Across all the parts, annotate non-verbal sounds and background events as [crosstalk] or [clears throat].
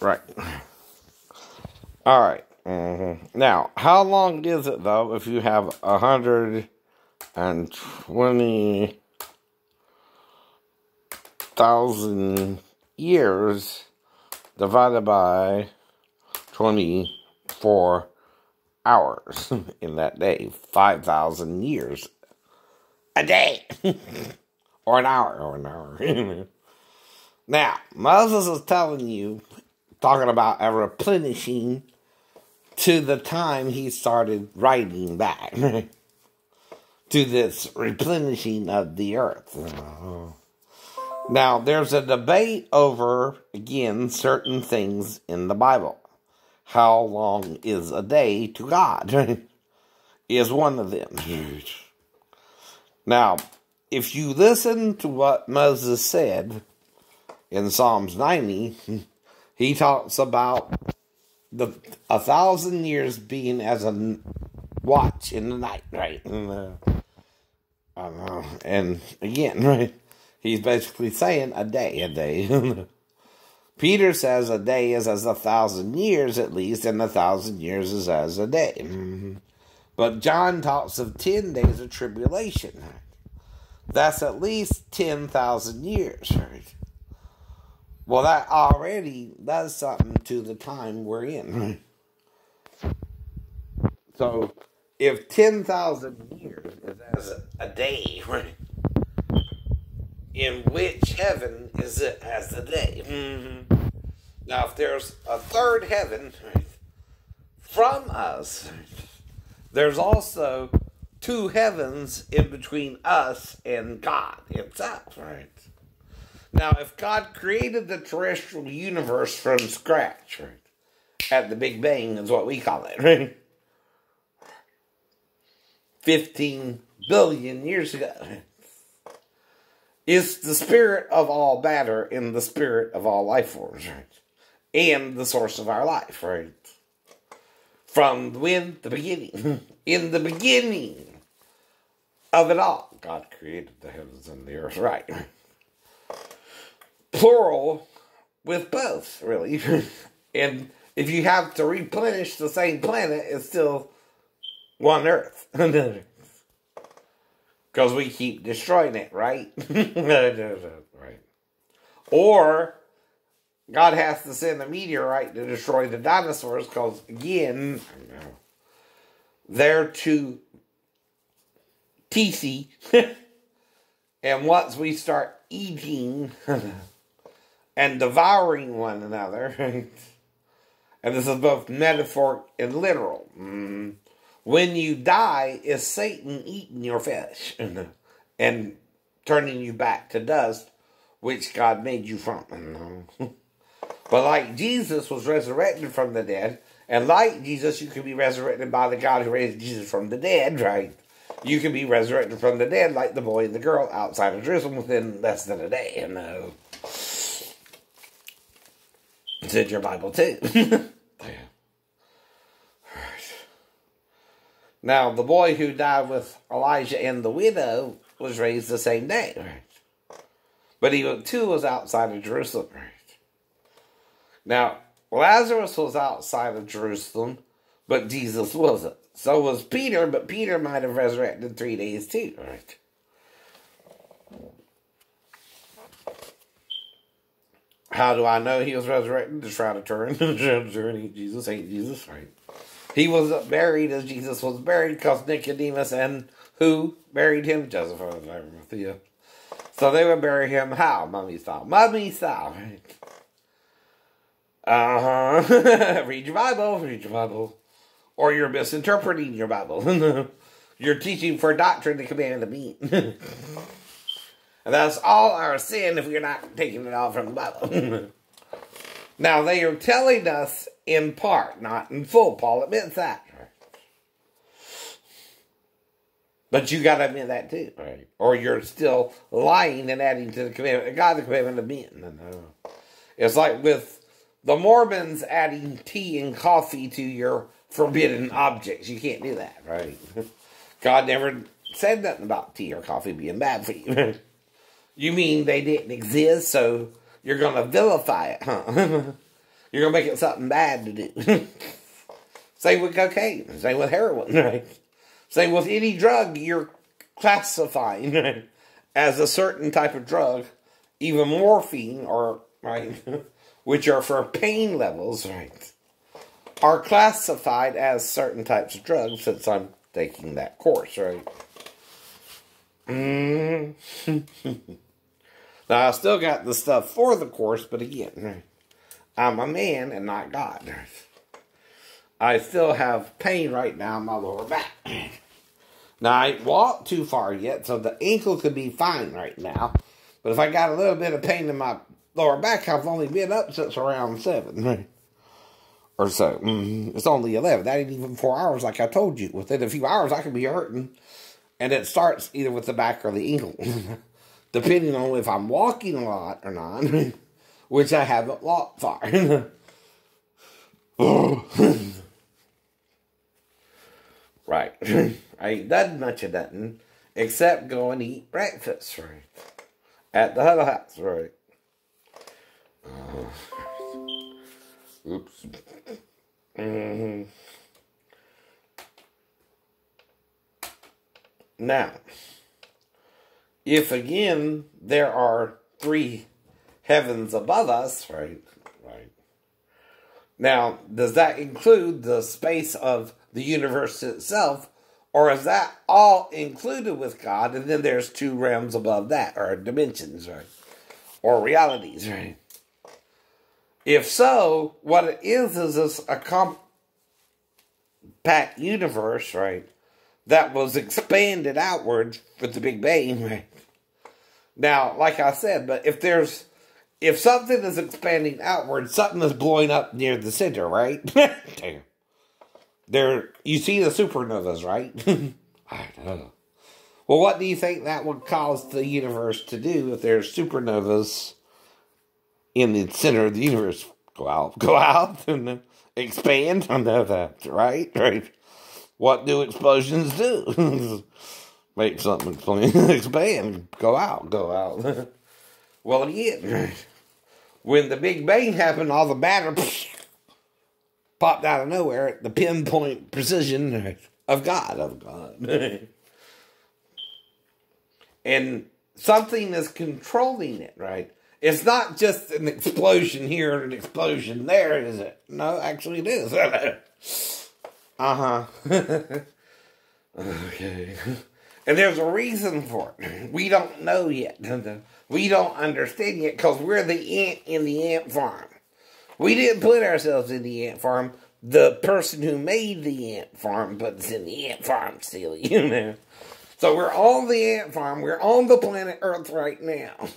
Right. All right. Mm-hmm. Now, how long is it though if you have a hundred and twenty thousand years divided by twenty four hours [laughs] in that day? Five thousand years a day, [laughs] or an hour, or an hour. [laughs] now, Moses is telling you, talking about a replenishing to the time he started writing back [laughs] to this replenishing of the earth. Now, there's a debate over, again, certain things in the Bible. How long is a day to God? [laughs] is one of them. Now, if you listen to what Moses said in Psalms 90, [laughs] he talks about the a thousand years being as a watch in the night, right? And, uh. And again, [laughs] right? He's basically saying a day, a day. [laughs] Peter says a day is as a thousand years at least, and a thousand years is as a day. Mm-hmm. But John talks of ten days of tribulation. That's at least ten thousand years, right? Well, that already does something to the time we're in. so, if 10,000 years is as a, day, right? [laughs] In which heaven is it as a day? Mm-hmm. Now, if there's a third heaven [laughs] from us, [laughs] there's also two heavens in between us and God Himself, right? Now, if God created the terrestrial universe from scratch, right, at the Big Bang is what we call it, [laughs] right? 15 billion years ago. Is the spirit of all matter in the spirit of all life forms, right? And the source of our life, right? From the when? The beginning. [laughs] in the beginning of it all, God created the heavens and the earth, right? Plural with both, really. [laughs] and if you have to replenish the same planet, it's still one Earth. [laughs] Because we keep destroying it, right? [laughs] right. Or God has to send a meteorite to destroy the dinosaurs because, again, they're too teethy. and once we start eating and devouring one another. [laughs] and this is both metaphor and literal. Mm. When you die, is Satan eating your flesh [laughs] and turning you back to dust, which God made you from? [laughs] but like Jesus was resurrected from the dead, and like Jesus, you can be resurrected by the God who raised Jesus from the dead, right? You can be resurrected from the dead like the boy and the girl outside of Jerusalem within less than a day. You know? It's in your Bible too. [laughs] Now, the boy who died with Elijah and the widow was raised the same day. Right. But he too was outside of Jerusalem. Right. Now, Lazarus was outside of Jerusalem, but Jesus wasn't. So was Peter, but Peter might have resurrected three days too. Right. How do I know he was resurrected? [laughs] The shroud of Turin. the shroud of Turin, Jesus ain't Jesus, right? He was buried as Jesus was buried because Nicodemus and who buried him? Joseph of Arimathea. So they would bury him how? Mummy style. Mummy style, right? Uh huh. [laughs] read your Bible. Read your Bible. Or you're misinterpreting your Bible. [laughs] you're teaching for doctrine to command the meat. And that's all our sin if we're not taking it all from the Bible. [laughs] now, they are telling us in part, not in full. Paul admits that. But you got to admit that too. Right. Or you're still lying and adding to the commandment of God, the commandment of men. No. It's like with the Mormons adding tea and coffee to your forbidden objects. You can't do that, right? [laughs] God never said nothing about tea or coffee being bad for you. [laughs] You mean they didn't exist, so you're going to vilify it, huh? [laughs] you're gonna make it something bad to do. [laughs] Same with cocaine. Same with heroin. [laughs] Right? Same with any drug you're classifying right? as a certain type of drug. Even morphine or right, which are for pain levels, right, are classified as certain types of drugs since I'm taking that course, right? Mm. Now I still got the stuff for the course, but again, I'm a man and not God. I still have pain right now in my lower back. Now, I ain't walked too far yet, so the ankle could be fine right now. But if I got a little bit of pain in my lower back, I've only been up since around 7 or so. Mm, it's only 11. That ain't even four hours like I told you. Within a few hours, I could be hurting. And it starts either with the back or the ankle, [laughs] depending on if I'm walking a lot or not, [laughs] which I haven't walked far. [laughs] right. [laughs] I ain't done much of nothing except go and eat breakfast, right? At the Huddle House, right? Uh, oops. Mm-hmm. Now, if again there are three heavens above us, right? Right. Now, does that include the space of the universe itself, or is that all included with God, and then there's two realms above that, or dimensions, right? Or realities, right? If so, what it is is this a compact universe, right? That was expanded outwards with the Big Bang, right? Now, like I said, but if there's if something is expanding outward, something is blowing up near the center, right? [laughs] Damn. There, you see the supernovas, right? [laughs] I know. Well, what do you think that would cause the universe to do if there's supernovas in the center of the universe? Go out, [laughs] go out, and expand. I know that, right? Right. What do explosions do? Make something [laughs] expand. Go out, go out. [laughs] well, again, when the Big Bang happened, all the matter [laughs] popped out of nowhere at the pinpoint precision of God, of God. and something is controlling it, right? It's not just an explosion here and an explosion there, is it? No, actually it is. uh-huh. okay. And there's a reason for it. We don't know yet. [laughs] We don't understand yet because we're the ant in the ant farm. We didn't put ourselves in the ant farm. The person who made the ant farm put us in the ant farm still, [laughs] you know. So we're on the ant farm. We're on the planet Earth right now. [laughs]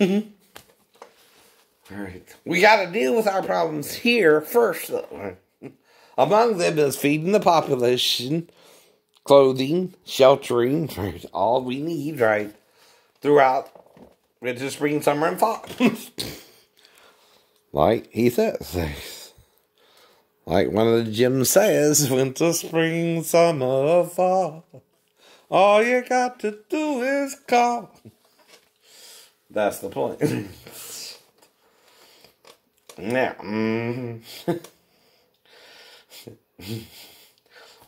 All right. We got to deal with our problems here first, though. Among them is feeding the population, clothing, sheltering, [laughs] all we need, right? Throughout winter, spring, summer, and fall. [laughs] like he says. [laughs] Like one of the Jim says, winter, spring, summer, fall. All you got to do is call. That's the point. now, mm,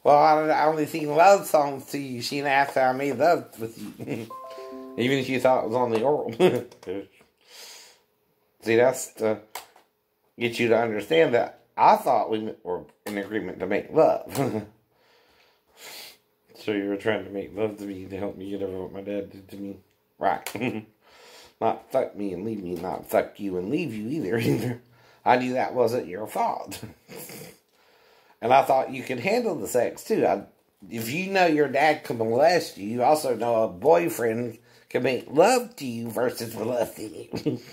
well, I, only sing love songs to you, Sheena, after I made love with you. [laughs] Even if you thought it was on the oral. [laughs] See, that's to get you to understand that I thought we were in agreement to make love. [laughs] So you were trying to make love to me to help me get over what my dad did to me. Right. not fuck me and leave me, not fuck you and leave you either. either. I knew that wasn't your fault. And I thought you could handle the sex too. I, if you know your dad can molest you, you also know a boyfriend can make love to you versus molesting you. [laughs]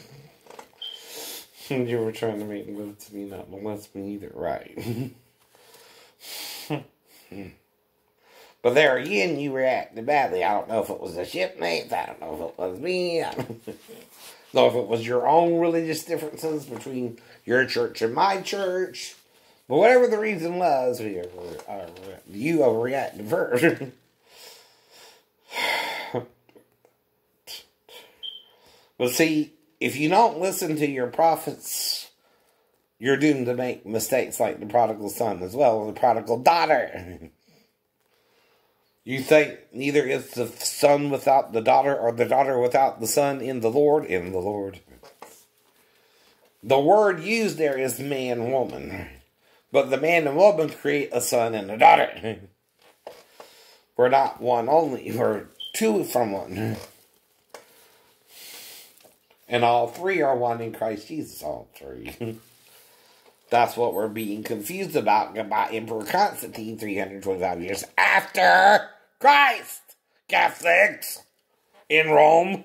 And you were trying to make love to me, not molest me either. Right. [laughs] But there again, you reacted badly. I don't know if it was the shipmates. I don't know if it was me. I don't know if it was your own religious differences between your church and my church. But whatever the reason was, you overreacted first. but see, if you don't listen to your prophets you're doomed to make mistakes like the prodigal son as well as the prodigal daughter. You think neither is the son without the daughter or the daughter without the son in the Lord? In the Lord. The word used there is man, woman. But the man and woman create a son and a daughter. [laughs] We're not one only, we're two from one. [laughs] And all three are one in Christ Jesus, all three. [laughs] That's what we're being confused about by Emperor Constantine 325 years after Christ. Catholics in Rome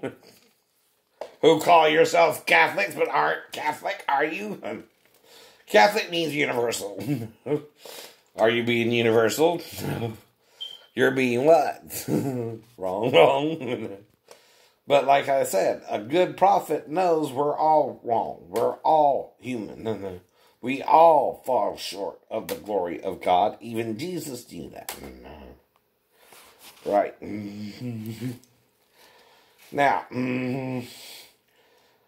who call yourselves Catholics but aren't Catholic, are you? Catholic means universal. [laughs] are you being universal? [laughs] You're being what? [laughs] wrong, wrong. but like I said, a good prophet knows we're all wrong. We're all human. We all fall short of the glory of God. Even Jesus knew that. Right. now, mm-hmm.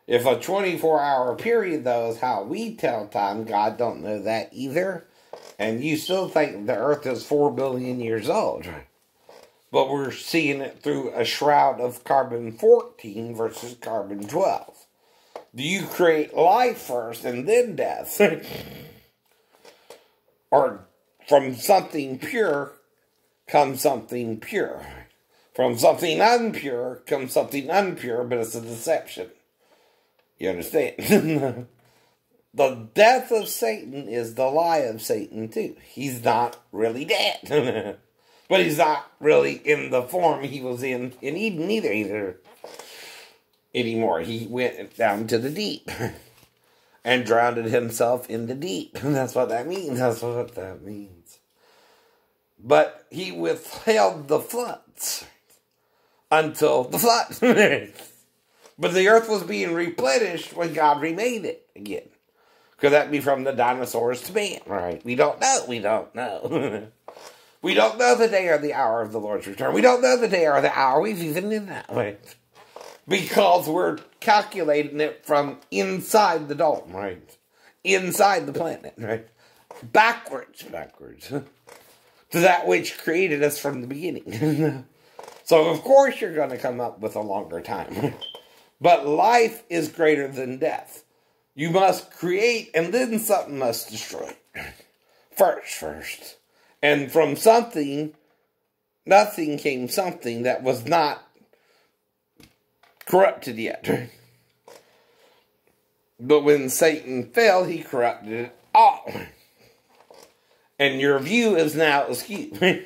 If a 24 hour period, though, is how we tell time, God don't know that either. And you still think the earth is 4 billion years old. But we're seeing it through a shroud of carbon 14 versus carbon 12. Do you create life first and then death? [laughs] or from something pure comes something pure. From something unpure comes something unpure, but it's a deception. You understand? [laughs] the death of Satan is the lie of Satan, too. He's not really dead. [laughs] but he's not really in the form he was in in Eden either. either anymore. He went down to the deep [laughs] and drowned himself in the deep. That's what that means. That's what that means. But he withheld the floods until the flood. But the earth was being replenished when God remade it again. Could that be from the dinosaurs to man? Right? We don't know. We don't know. [laughs] we don't know the day or the hour of the Lord's return. We don't know the day or the hour. We've even in that way because we're calculating it from inside the dome, right? Inside the planet, right? Backwards, backwards [laughs] to that which created us from the beginning. [laughs] so, of course, you're going to come up with a longer time. But life is greater than death. You must create, and then something must destroy. First, first. And from something, nothing came something that was not corrupted yet. but when Satan fell, he corrupted it all. And your view is now askew. [laughs]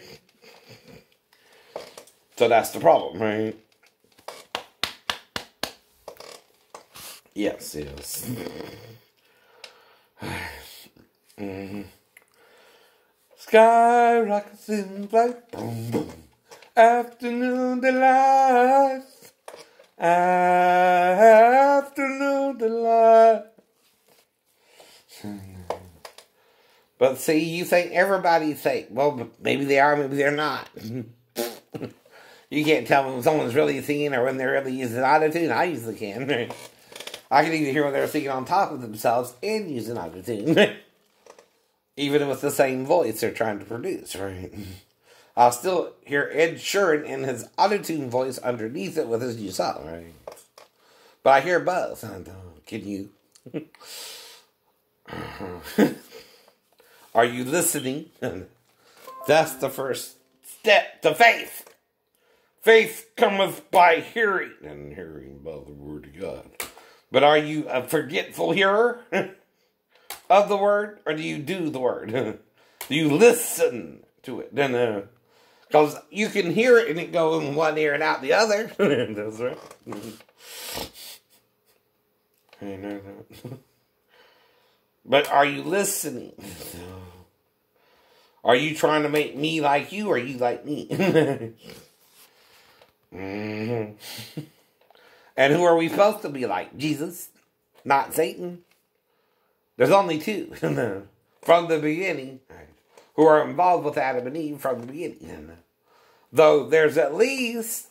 so that's the problem, right? Yes, yes. [sighs] mm-hmm. Sky rockets in flight, boom, boom. Afternoon delight. Afternoon delight. But see, you think everybody's fake. Well, maybe they are, maybe they're not. [laughs] you can't tell when someone's really singing or when they're really using autotune. I usually can. [laughs] I can even hear when they're singing on top of themselves and using autotune. [laughs] even with the same voice they're trying to produce, right? [laughs] I'll still hear Ed Sheeran in his autotune voice underneath it with his new song, right? But I hear both. Can you? [laughs] Are you listening? That's the first step to faith. Faith cometh by hearing, and hearing by the word of God. But are you a forgetful hearer [laughs] of the word, or do you do the word? [laughs] do you listen to it? Then, because you can hear it and it go in one ear and out the other. [laughs] That's right. I know that. but are you listening? Are you trying to make me like you or you like me? mm-hmm. And who are we supposed to be like? Jesus, not Satan. There's only two [laughs] from the beginning who are involved with Adam and Eve from the beginning. Though there's at least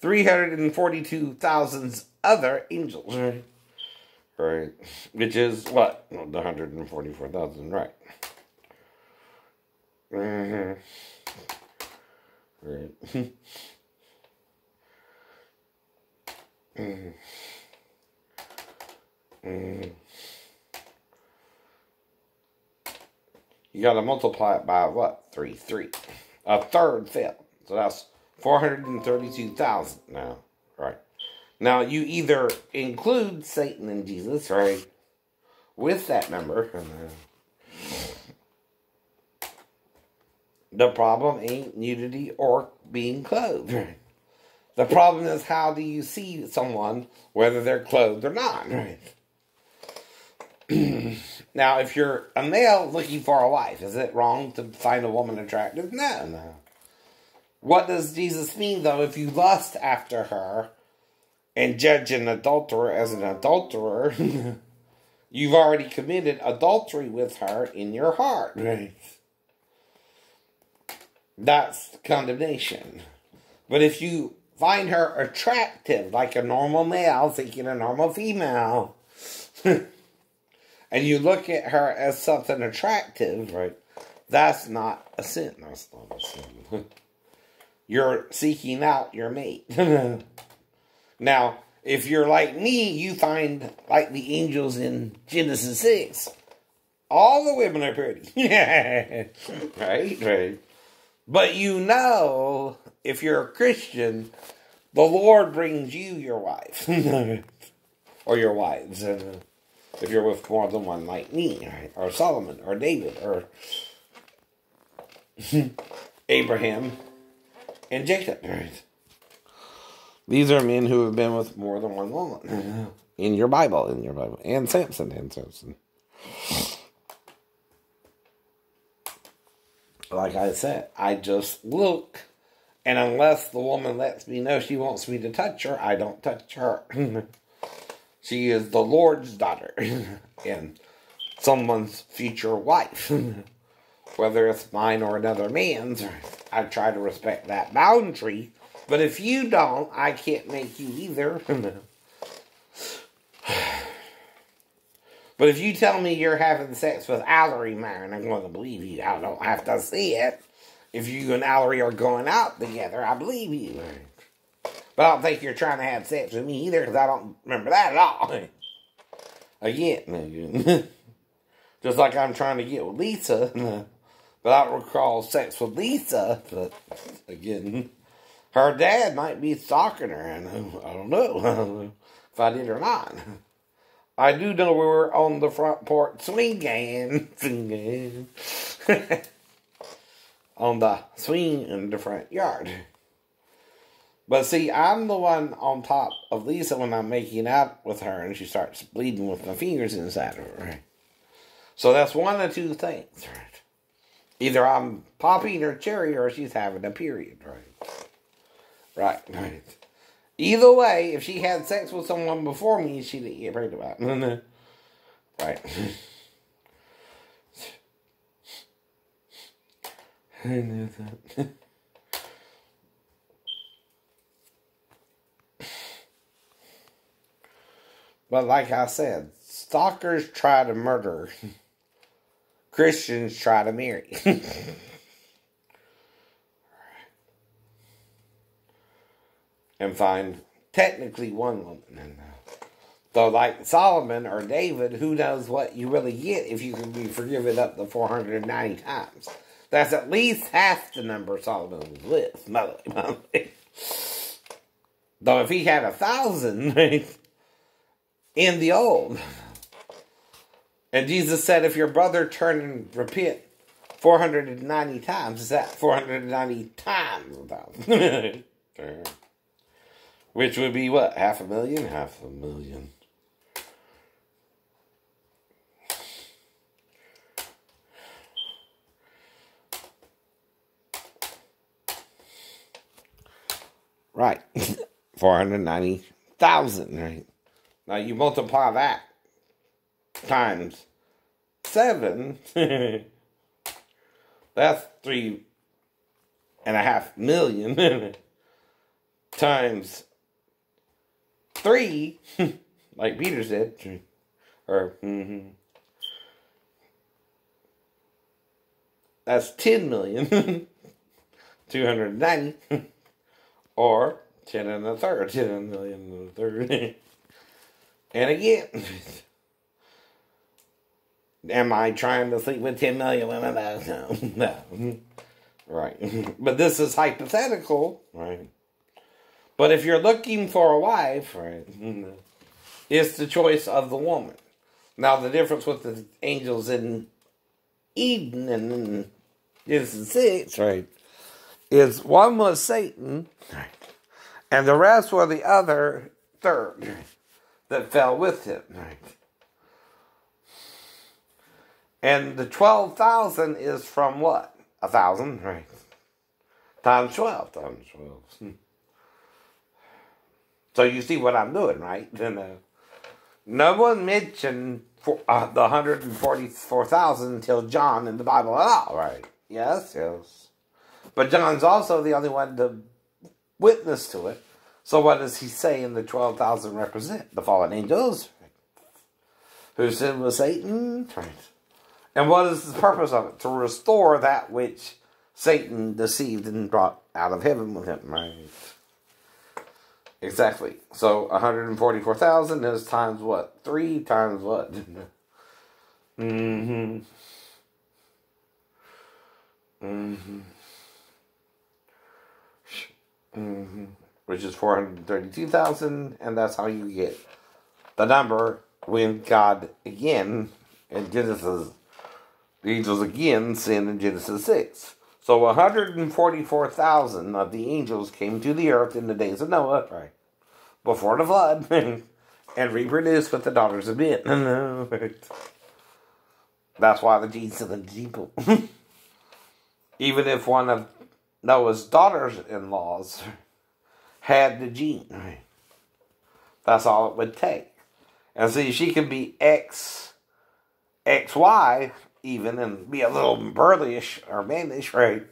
342,000 other angels. Right. Which is what? The 144,000, right. Mm-hmm. Right. [laughs] You got to multiply it by what? 3, 3. A third fell. So that's 432,000 now. Right. Now, you either include Satan and Jesus, right, with that number. [laughs] The problem ain't nudity or being clothed. Right. [laughs] The problem is how do you see someone, whether they're clothed or not, right? [clears throat] now, if you're a male looking for a wife, is it wrong to find a woman attractive? No, no. What does Jesus mean, though, if you lust after her and judge an adulterer as an adulterer? [laughs] you've already committed adultery with her in your heart. Right. That's condemnation. But if you find her attractive, like a normal male thinking a normal female, [laughs] and you look at her as something attractive, right? That's not a sin. That's not a sin. [laughs] you're seeking out your mate. [laughs] now, if you're like me, you find, like the angels in Genesis 6, all the women are pretty. right? Right. But you know, if you're a Christian, the Lord brings you your wife. [laughs] or your wives. Uh, if you're with more than one, like me, or Solomon, or David, or [laughs] Abraham and Jacob. These are men who have been with more than one woman [laughs] in your Bible, in your Bible, and Samson and Samson. Like I said, I just look, and unless the woman lets me know she wants me to touch her, I don't touch her. [laughs] she is the Lord's daughter [laughs] and someone's future wife. [laughs] Whether it's mine or another man's, I try to respect that boundary. But if you don't, I can't make you either. but if you tell me you're having sex with Allery, man, I'm going to believe you. I don't have to see it. If you and Allery are going out together, I believe you. But I don't think you're trying to have sex with me either because I don't remember that at all. Again, [laughs] just like I'm trying to get with Lisa. [laughs] But I don't recall sex with Lisa. But [laughs] again, her dad might be stalking her. And I don't know if I did or not. I do know we were on the front porch swinging, swinging, on the swing in the front yard. But see, I'm the one on top of Lisa when I'm making out with her, and she starts bleeding with my fingers inside of her. Right? So that's one of two things, right? Either I'm popping her cherry or she's having a period, right? Right, right. Either way, if she had sex with someone before me, she didn't get pregnant about. [laughs] right. [laughs] I knew that. but like I said, stalkers try to murder. Christians try to marry. [laughs] and find technically one woman. So, like Solomon or David, who knows what you really get if you can be forgiven up to 490 times. That's at least half the number Solomon was with. Though if he had a thousand [laughs] in the old, and Jesus said, if your brother turn and repent 490 times, is that 490 times a thousand? [laughs] Which would be what? Half a million? Half a million. Right. [laughs] 490,000, right? Now you multiply that times seven, [laughs] that's three and a half million [laughs] times three, like Peter said, or mm-hmm. that's ten million two hundred ninety, or ten and a third, [laughs] ten million and a third. [laughs] and again, am I trying to sleep with ten million women? [laughs] No, no, right. But this is hypothetical, right? But if you're looking for a wife, right, it's the choice of the woman. Now, the difference with the angels in Eden and in Genesis 6, right, is one was Satan, and the rest were the other third that fell with him. And the 12,000 is from what? A thousand, right? Times 12, times 12. So you see what I'm doing, right? And, uh, no one mentioned for, uh, the 144,000 until John in the Bible at all, right? Yes, yes. But John's also the only one to witness to it. So what does he say in the 12,000 represent? The fallen angels? Who sinned with Satan, right? And what is the purpose of it? To restore that which Satan deceived and brought out of heaven with him, right? Exactly. So 144,000 is times what? Three times what? [laughs] mm-hmm. Mm-hmm. Mm-hmm. Which is 432,000, and that's how you get the number when God again in Genesis, the angels again sin in Genesis 6. So 144,000 of the angels came to the earth in the days of Noah, right, before the flood, [laughs] and reproduced with the daughters of men. [laughs] That's why the genes of the people. [laughs] Even if one of Noah's daughters-in-laws [laughs] had the gene, that's all it would take. And see, she can be X, XY, even and be a little burlyish or mannish, right?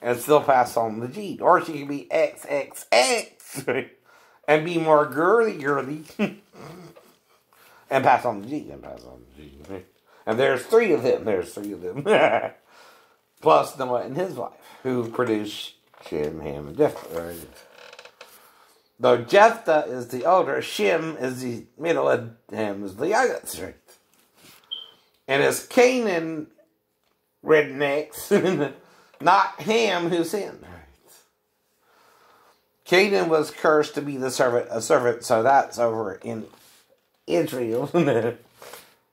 And still pass on the gene. Or she can be XXX [laughs] and be more girly girly [laughs] and pass on the gene and pass on the gene. And there's three of them. There's three of them. Plus Noah and his wife, who produced Shem, Ham, and Japheth, right? Though Japheth is the older, Shem is the middle, and Ham is the youngest, right? and it's Canaan rednecks, [laughs] not Ham who sinned. Canaan was cursed to be the servant, a servant, so that's over in Israel, [laughs]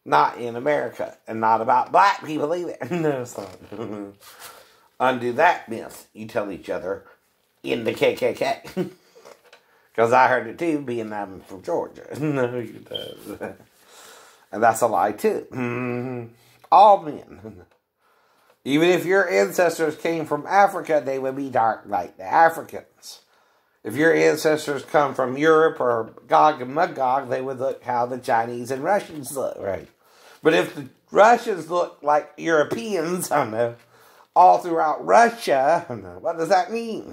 not in America, and not about black people either. [laughs] no, it's not. [laughs] Undo that myth you tell each other in the KKK. Because [laughs] I heard it too, being I'm from Georgia. no, you don't. And that's a lie too. All men. Even if your ancestors came from Africa, they would be dark like the Africans. If your ancestors come from Europe or Gog and Magog, they would look how the Chinese and Russians look, right? But if the Russians look like Europeans, I know, all throughout Russia, what does that mean?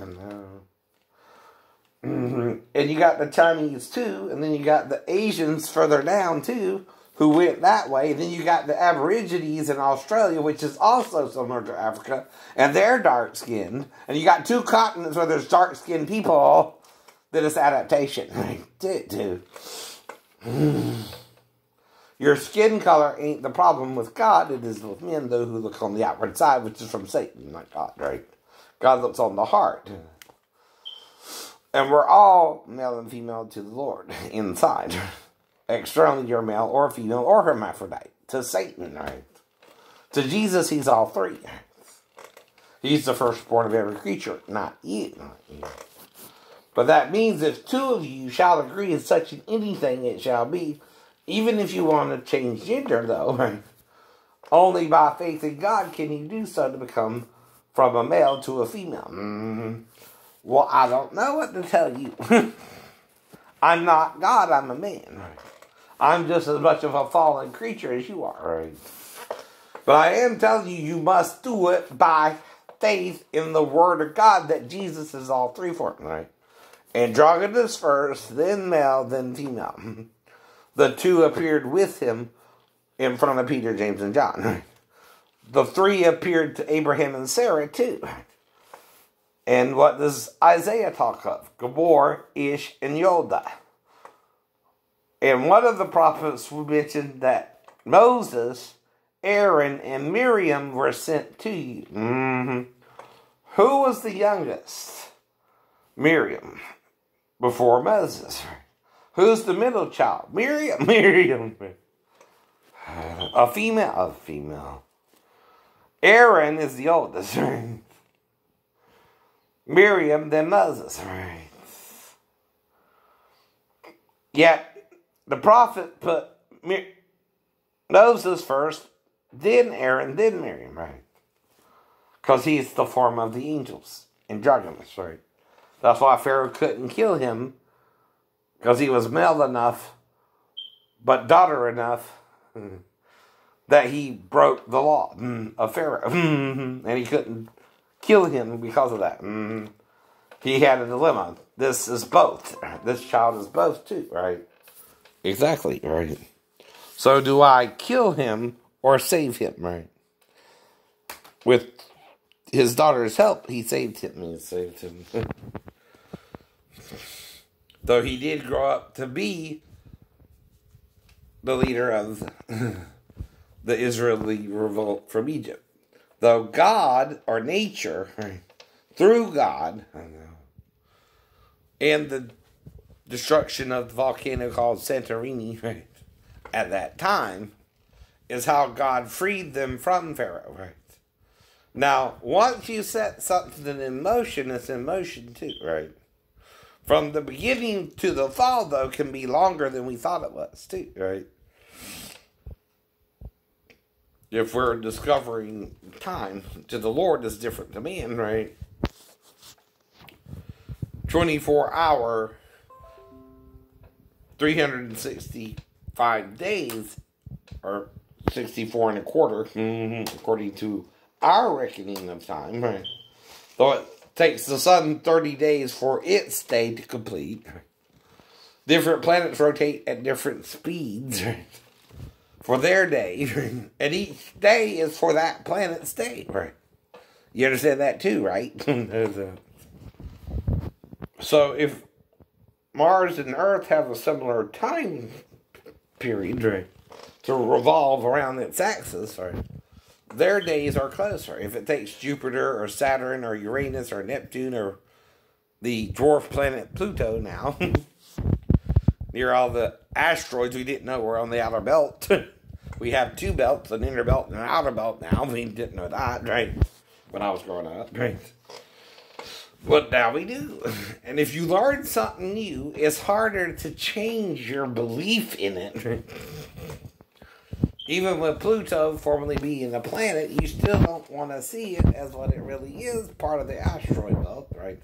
Mm-hmm. And you got the Chinese too, and then you got the Asians further down too who went that way. Then you got the Aborigines in Australia, which is also similar to Africa, and they're dark skinned. And you got two continents where there's dark skinned people that is adaptation. [laughs] Dude. Your skin color ain't the problem with God, it is with men, though, who look on the outward side, which is from Satan, not God, right? God looks on the heart. And we're all male and female to the Lord [laughs] inside externally you're male or female or hermaphrodite. To Satan, right? To Jesus, he's all three. He's the firstborn of every creature, not you. But that means if two of you shall agree in such an anything it shall be, even if you want to change gender, though, [laughs] right? only by faith in God can you do so to become from a male to a female. Mm-hmm. Well, I don't know what to tell you. [laughs] I'm not God, I'm a man. Right? I'm just as much of a fallen creature as you are. Right. But I am telling you, you must do it by faith in the Word of God that Jesus is all three for right? Androgynous first, then male, then female. [laughs] The two appeared with him in front of Peter, James, and John. The three appeared to Abraham and Sarah too. And what does Isaiah talk of? Gabor, Ish, and Yoda. And one of the prophets will mention that Moses, Aaron, and Miriam were sent to you. Mm-hmm. Who was the youngest? Miriam, before Moses. Who's the middle child? Miriam. [laughs] Miriam. A female. A female. Aaron is the oldest. [laughs] Right? Miriam, then Moses. Right. Yet the prophet put Moses first, then Aaron, then Miriam, right? Because he's the form of the angels, androgynous, right? That's why Pharaoh couldn't kill him, because he was male enough, but daughter enough, [laughs] that he broke the law mm, of Pharaoh. [laughs] Mm-hmm. and he couldn't kill him because of that. Mm-hmm. He had a dilemma. This is both. This child is both, too, right? Exactly, right? So do I kill him or save him, right? With his daughter's help, he saved him. He saved him. [laughs] Though he did grow up to be the leader of [laughs] the Israeli revolt from Egypt. Though God or nature, [laughs] through God, and the destruction of the volcano called Santorini, [laughs] at that time, is how God freed them from Pharaoh, right? Now, once you set something in motion, it's in motion too, right? From the beginning to the fall, though, can be longer than we thought it was, too, right? If we're discovering time to the Lord is different to man, right? 24 hour, 365 days, or 64 and a quarter, mm-hmm, according to our reckoning of time, right? Though it takes the sun 30 days for its day to complete. Different planets rotate at different speeds [laughs] for their day, [laughs] and each day is for that planet's day. Right. You understand that too, right? [laughs] so if Mars and Earth have a similar time period right, to revolve around its axis, right, their days are closer. If it takes Jupiter or Saturn or Uranus or Neptune or the dwarf planet Pluto now, [laughs] near all the asteroids we didn't know were on the outer belt. [laughs] we have two belts, an inner belt and an outer belt now. We didn't know that, right? When I was growing up, right? But now we do. [laughs] And if you learn something new, it's harder to change your belief in it. Even with Pluto formerly being a planet, you still don't want to see it as what it really is, part of the asteroid belt, right?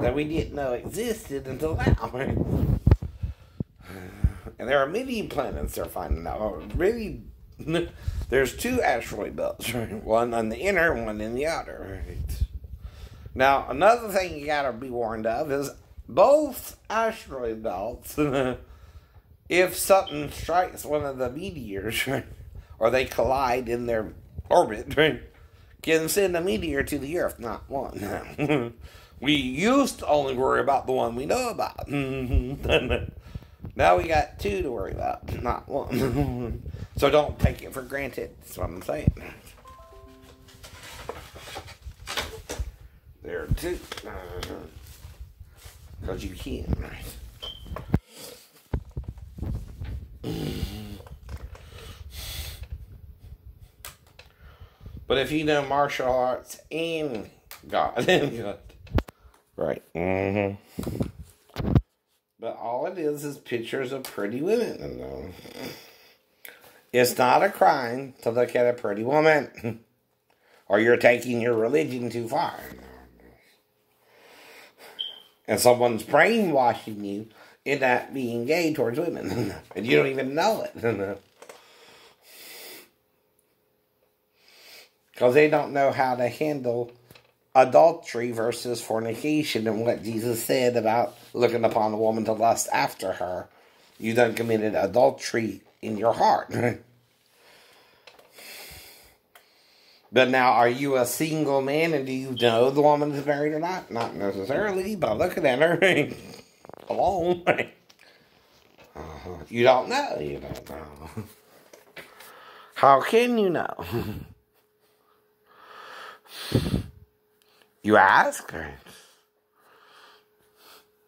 That we didn't know existed until now, [laughs] right? And there are many planets they're finding out. Oh, really, [laughs] there's two asteroid belts, [laughs] right? One on the inner, one in the outer, right? Now, another thing you gotta be warned of is both asteroid belts, if something strikes one of the meteors, right? Or they collide in their orbit, [laughs] can send a meteor to the Earth, not one. [laughs] we used to only worry about the one we know about. [laughs] now we got two to worry about, not one. so don't take it for granted. That's what I'm saying. There are two. Because you can, But if you know martial arts and God, [laughs] right? Mm-hmm. But all it is is pictures of pretty women. It's not a crime to look at a pretty woman, [laughs] or you're taking your religion too far. And someone's brainwashing you in that being gay towards women, [laughs] and you don't even know it. Because they don't know how to handle adultery versus fornication and what Jesus said about looking upon a woman to lust after her. You done committed adultery in your heart. [laughs] But now, are you a single man and do you know the woman is married or not? Not necessarily, but looking at her alone. uh, you don't know. You don't know. [laughs] How can you know? [laughs] you ask her.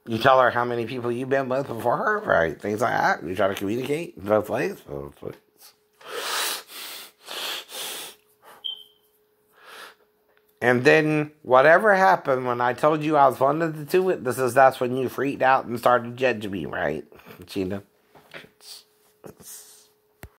You tell her how many people you've been with before her, right? Things like that. You try to communicate both ways. Both ways. And then whatever happened when I told you I was one of the two witnesses, that's when you freaked out and started judging me, right, Gina? It's, it's